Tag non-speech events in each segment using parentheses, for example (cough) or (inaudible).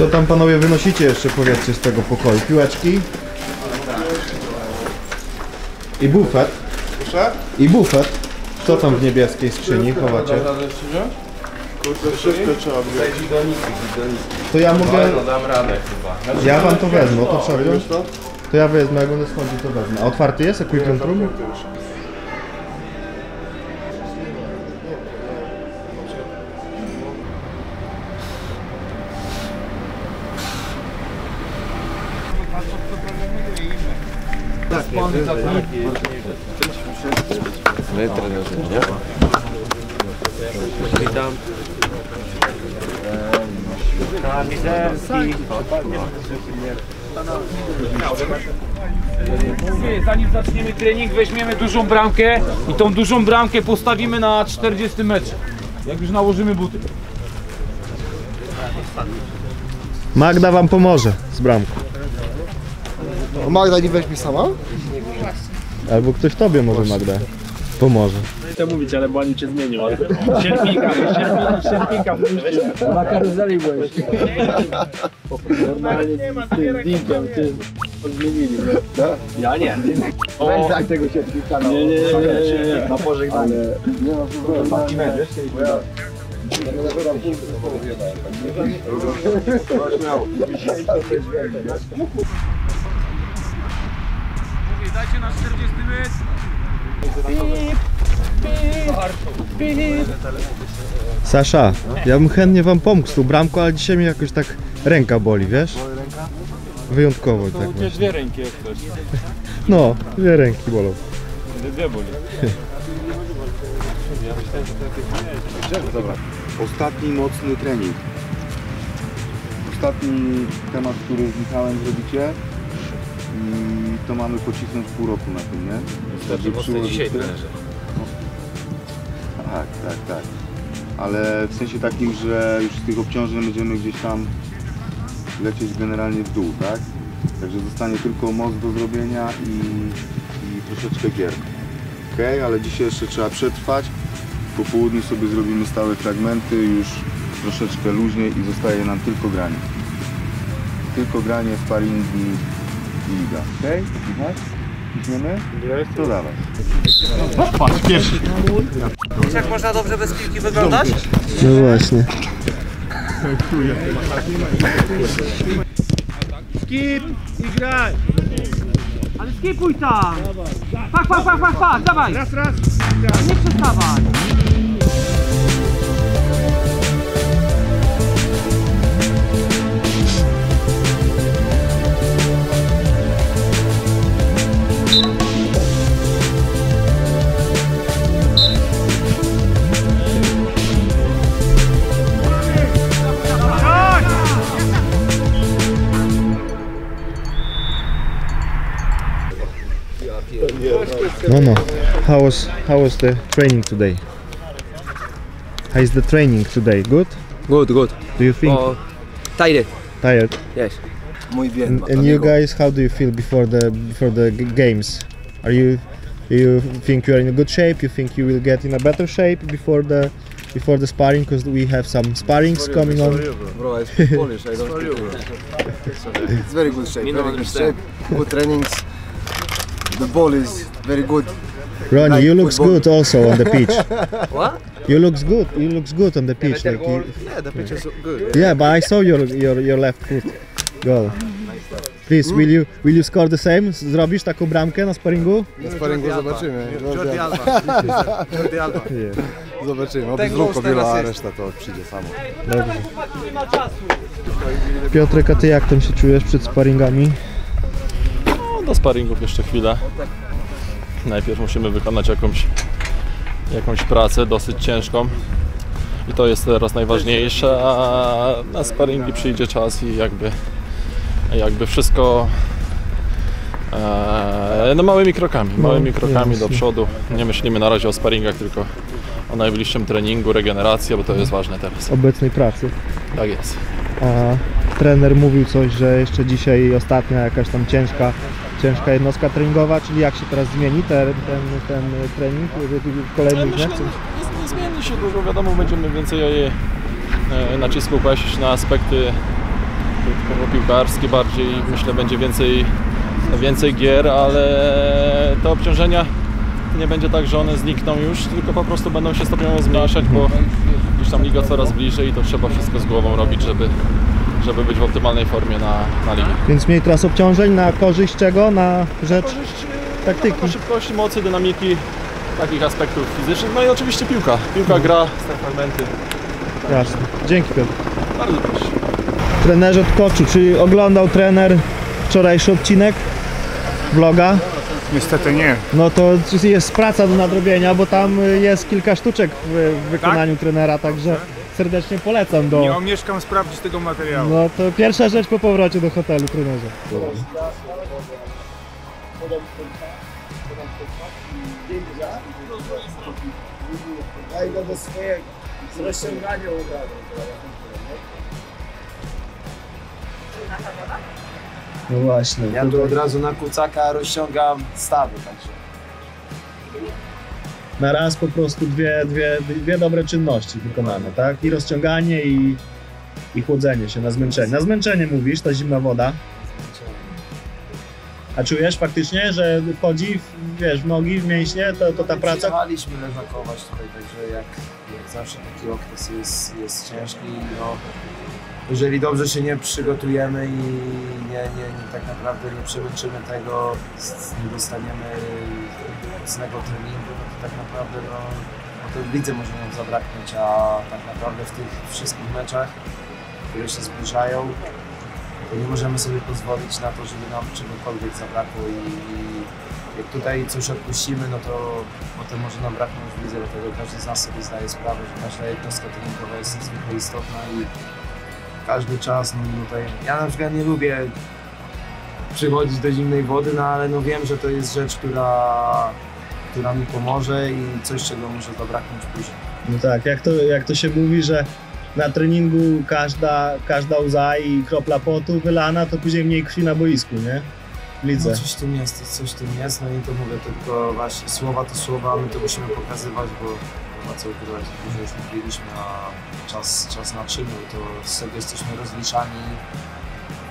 Co tam panowie wynosicie jeszcze powiedzcie z tego pokoju? Piłeczki? I bufet? Proszę? I bufet? Co tam w niebieskiej skrzyni chowacie? radę jeszcze wziąć? Kurde, wszystko trzeba wziąć. To ja mogę... No dam radę chyba. Ja wam to wezmę, to trzeba wziąć? To ja wezmę, jak będę schodził to wezmę. A otwarty jest equipment room? Witam. Mówię, Zanim zaczniemy trening, weźmiemy dużą bramkę i tą dużą bramkę postawimy na 40 metrze. Jak już nałożymy buty. Magda wam pomoże z bramką. Magda nie weźmie sama? Albo ktoś tobie może Magda pomoże. Chcę mówić, ale Błani cię zmienił. Sierpika, sierpika, sierpika. Na karuzeli byłeś. Normalnie z tym Dinkiem, ty zmienili. Ja nie. O, tak tego sierpika. Nie, nie, nie, nie, nie. Na pożegnanie. Nie ma problemu. Mówię, dajcie na 40 metr. Sasza, ja bym chętnie wam pomógł z tą bramką, ale dzisiaj mi jakoś tak ręka boli, wiesz? Wyjątkowo tak Dwie, właśnie. dwie ręki jak ktoś. No, dwie ręki bolą. Dwie boli. Dobra. Ostatni mocny trening. Ostatni temat, który z Michałem zrobicie. I to mamy pocisnąć pół roku na tym, nie? Także Mocno dzisiaj przyłożycie- trenerze. Tak, tak, tak. Ale w sensie takim, że już z tych obciążeń będziemy gdzieś tam lecieć generalnie w dół, tak? Także zostanie tylko most do zrobienia i, i troszeczkę gier. Ok, ale dzisiaj jeszcze trzeba przetrwać. Po południu sobie zrobimy stałe fragmenty, już troszeczkę luźniej i zostaje nam tylko granie. Tylko granie, sparingi i liga. Ok? Widać? Ciśniemy? To dawaj. Wiesz jak można dobrze bez piłki wyglądać? No właśnie. Ale skipuj tam! Pach, pach, pach, pach, pach, dawaj! Raz, raz! Nie przestawaj! No, no. How was how was the training today? How is the training today? Good? Good, good. Do you think Oh, tired. tired? Yes. And, and you guys, how do you feel before the before the games? Are you you think you are in a good shape? You think you will get in a better shape before the before the sparring? Because we have some sparrings coming on. Bro, I speak Polish, I don't (laughs) speak English. It's very good shape, very good shape, good trainings. The ball is very good. Ronnie, Like you looks football. good also on the pitch. (laughs) What? You looks good. You looks good on the pitch. Like you, Yeah, the pitch is good. yeah, but I saw your your your left foot goal. Please, will you will you score the same? Zrobisz taką bramkę na sparingu? Na sparingu zobaczymy. Jordi Alba. Jordi Alba. Nie. (laughs) (laughs) Zobaczymy. Oby zrób wiele, a reszta to przyjdzie samo. Dobrze. Piotrek, a ty jak tam się czujesz przed sparingami? No, sparingów jeszcze chwilę. Najpierw musimy wykonać jakąś, jakąś pracę dosyć ciężką. I to jest teraz najważniejsze, a na sparingi przyjdzie czas i jakby, jakby wszystko e, no małymi krokami, małymi krokami do przodu. Nie myślimy na razie o sparingach, tylko o najbliższym treningu, regeneracji, bo to jest ważne teraz. Obecnej pracy. Tak jest. A trener mówił coś, że jeszcze dzisiaj ostatnia jakaś tam ciężka, ciężka jednostka treningowa, czyli jak się teraz zmieni ten, ten, ten trening w kolejnych dniach? nie, nie zmieni się dużo, wiadomo, będziemy więcej e, nacisku kłaść na aspekty piłkarskie bardziej. Myślę, będzie więcej, więcej gier, ale te obciążenia nie będzie tak, że one znikną już, tylko po prostu będą się stopniowo zmniejszać, bo gdzieś tam liga coraz bliżej i to trzeba wszystko z głową robić, żeby, żeby być w optymalnej formie na, na ligi. Więc mniej teraz obciążeń na korzyść czego? Na rzecz Korzyść taktyki. no, szybkości, mocy, dynamiki, takich aspektów fizycznych, no i oczywiście piłka. Piłka gra, te fragmenty. Jasne. Dzięki Piotr. Bardzo proszę. Trenerze Tkoczu, czy oglądał trener wczorajszy odcinek vloga? Niestety nie. No to jest praca do nadrobienia, bo tam jest kilka sztuczek w w wykonaniu trenera, także serdecznie polecam Nie do... omieszkam sprawdzić tego materiału. No to pierwsza rzecz po powrocie do hotelu trenerze. No właśnie. Ja tu od razu na kucaka rozciągam stawy, także. Na raz po prostu dwie, dwie, dwie dobre czynności wykonane, tak? I rozciąganie i, i chłodzenie się na zmęczenie. Na zmęczenie mówisz, ta zimna woda. A czujesz faktycznie, że wchodzi, w, wiesz, w nogi, w mięśnie, to, to ta praca... Przyjechaliśmy leżakować tutaj, także jak, jak zawsze taki okres jest, jest ciężki, no jeżeli dobrze się nie przygotujemy i nie, nie, nie tak naprawdę nie przemęczymy tego, nie dostaniemy mocnego treningu, no tak naprawdę no, to w lidze może nam zabraknąć, a tak naprawdę w tych wszystkich meczach, które się zbliżają, nie możemy sobie pozwolić na to, żeby nam czegokolwiek zabrakło i, i jak tutaj coś odpuścimy, no to potem może nam braknąć w dlatego każdy z nas sobie zdaje sprawę, że każda jednostka treningowa jest niezwykle istotna i każdy czas, no tutaj, ja na przykład nie lubię przychodzić do zimnej wody, no ale no wiem, że to jest rzecz, która, która mi pomoże i coś, czego może zabraknąć później. No tak, jak to, jak to się mówi, że na treningu każda, każda łza i kropla potu wylana, to później mniej krwi na boisku, nie? W lidze. No coś tym jest, coś tym jest, no i to mówię tylko właśnie słowa to słowa, my to musimy pokazywać, bo ma co ukrywać, dużo już mówiliśmy, a czas, czas naczynił, to z tego jesteśmy rozliczani.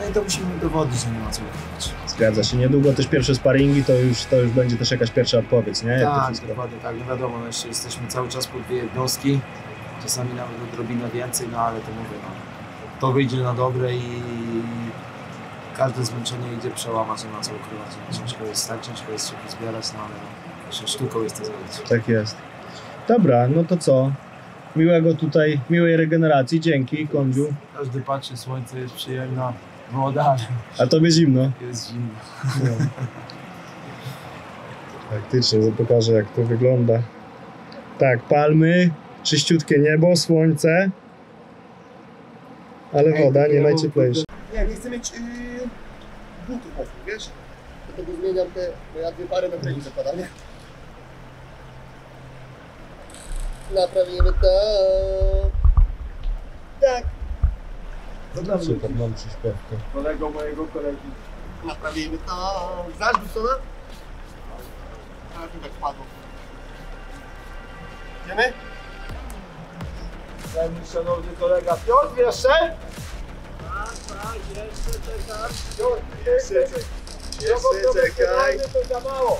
No i to musimy udowodnić, że nie ma co ukrywać. Zgadza się. Niedługo też pierwsze sparingi, to już, to już będzie też jakaś pierwsza odpowiedź, nie? Jak to Tak, dokładnie tak, no wiadomo, no jeszcze jesteśmy cały czas po dwie jednostki, czasami nawet odrobinę więcej, no ale to mówię, no, to wyjdzie na dobre i każde zmęczenie idzie przełamać, nie ma co ukrywać. No, Ciężko jest tak, ciężko jest się zbierać, no ale no, jeszcze sztuką jest to zrobić. Tak jest. Dobra, no to co? Miłego tutaj, miłej regeneracji, dzięki Kondziu. Każdy patrzy, słońce jest przyjemna, woda, A tobie zimno. jest zimno. (laughs) Faktycznie, to pokażę jak to wygląda. Tak, palmy, czyściutkie niebo, słońce. Ale woda nie najcieplejsza. Nie, nie chcę mieć yy, butów mocnych, wiesz? Dlatego zmieniam te, bo ja dwie pary na trening zakładam, nie? Naprawimy to. Tak. Super, mam przyśpiewkę. Kolego mojego kolegi. Naprawimy to. Znasz Dusona? Ale tu tak padło. Idziemy? Szanowny kolega Piotr, jeszcze? Jeszcze, jeszcze czekaj. To za mało.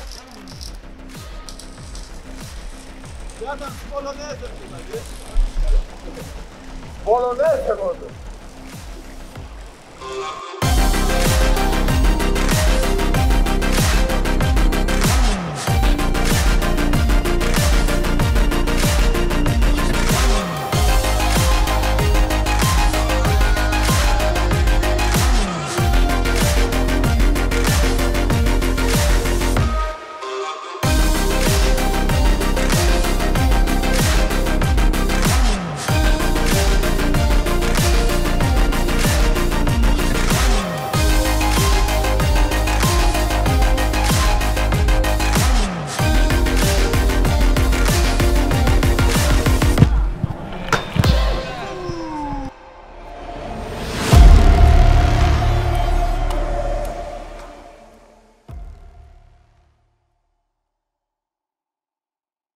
Polonezę może.